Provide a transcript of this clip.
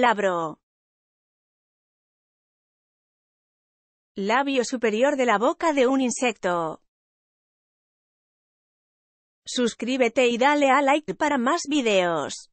Labro. Labio superior de la boca de un insecto. Suscríbete y dale a like para más videos.